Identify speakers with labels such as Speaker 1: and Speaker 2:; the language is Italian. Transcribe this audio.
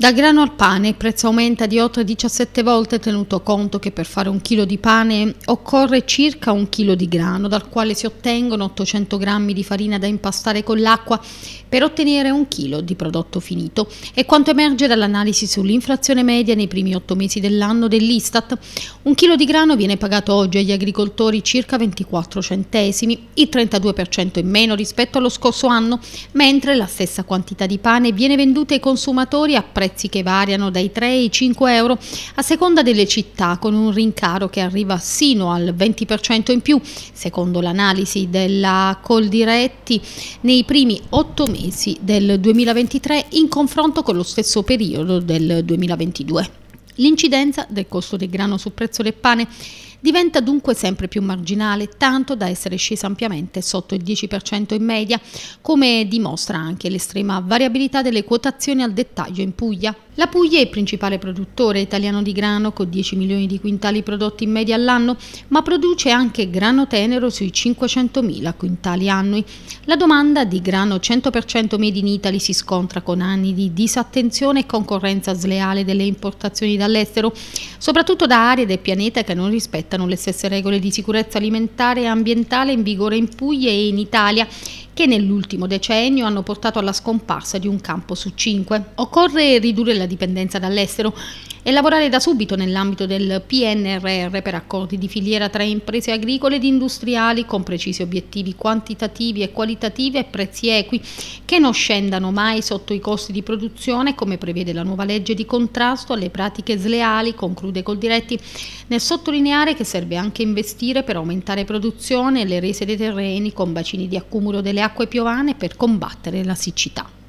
Speaker 1: Da grano al pane il prezzo aumenta di oltre 17 volte tenuto conto che per fare un chilo di pane occorre circa un chilo di grano dal quale si ottengono 800 grammi di farina da impastare con l'acqua per ottenere un chilo di prodotto finito. È quanto emerge dall'analisi sull'inflazione media nei primi otto mesi dell'anno dell'Istat. Un chilo di grano viene pagato oggi agli agricoltori circa 24 centesimi, il 32% in meno rispetto allo scorso anno, mentre la stessa quantità di pane viene venduta ai consumatori a prezzo prezzi che variano dai 3 ai 5 euro a seconda delle città, con un rincaro che arriva sino al 20% in più, secondo l'analisi della Coldiretti, nei primi 8 mesi del 2023 in confronto con lo stesso periodo del 2022. L'incidenza del costo del grano sul prezzo del pane diventa dunque sempre più marginale, tanto da essere scesa ampiamente sotto il 10% in media, come dimostra anche l'estrema variabilità delle quotazioni al dettaglio in Puglia. La Puglia è il principale produttore italiano di grano con 10 milioni di quintali prodotti in media all'anno, ma produce anche grano tenero sui 500.000 quintali annui. La domanda di grano 100% made in Italy si scontra con anni di disattenzione e concorrenza sleale delle importazioni dall'estero, soprattutto da aree del pianeta che non rispettano le stesse regole di sicurezza alimentare e ambientale in vigore in Puglia e in Italia che nell'ultimo decennio hanno portato alla scomparsa di un campo su cinque. Occorre ridurre la dipendenza dall'estero e lavorare da subito nell'ambito del PNRR per accordi di filiera tra imprese agricole ed industriali con precisi obiettivi quantitativi e qualitativi e prezzi equi che non scendano mai sotto i costi di produzione come prevede la nuova legge di contrasto alle pratiche sleali, conclude col diretti, nel sottolineare che serve anche investire per aumentare produzione e le rese dei terreni con bacini di accumulo delle acque piovane per combattere la siccità.